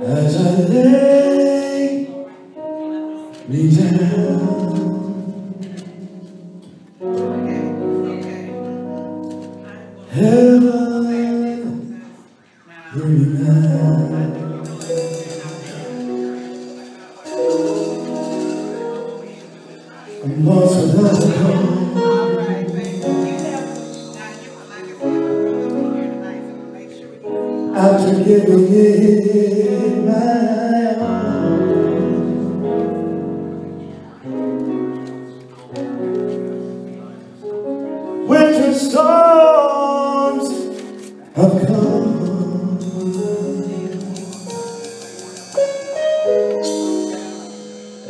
as I lay me down. Heaven, now. I'm lost without a. After giving it storms have come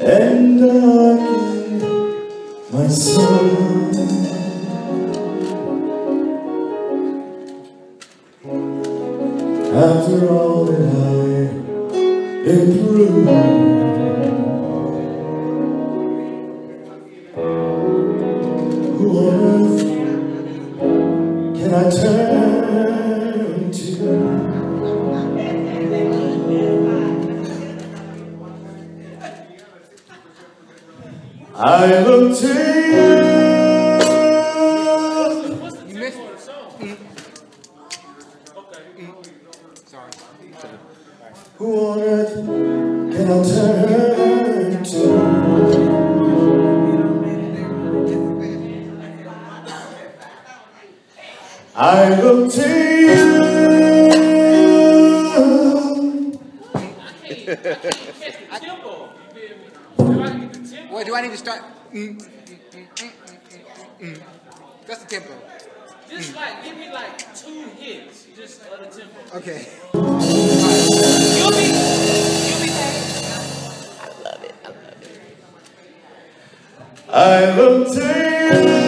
and darkened my soul. After all that I've been can I turn to? I look to you. Who on earth can I turn to? I look to you. Wait, do I need to start? Mm, mm, mm, mm, mm, mm, mm. That's the tempo. Just like, give me like two hits, just of the tempo. Okay. You'll be, you'll be I look to you.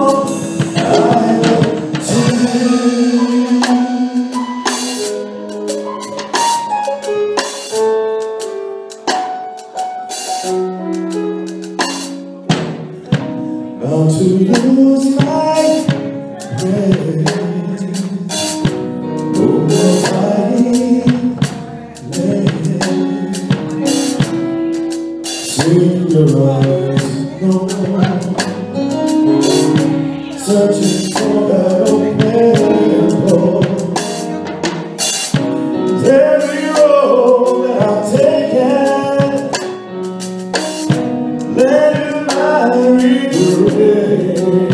Not to lose my praise over my land. Soon the rise no more, searching for that open door. Every road that I've taken, let it my. Senhor.